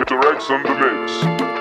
It directs on the mix.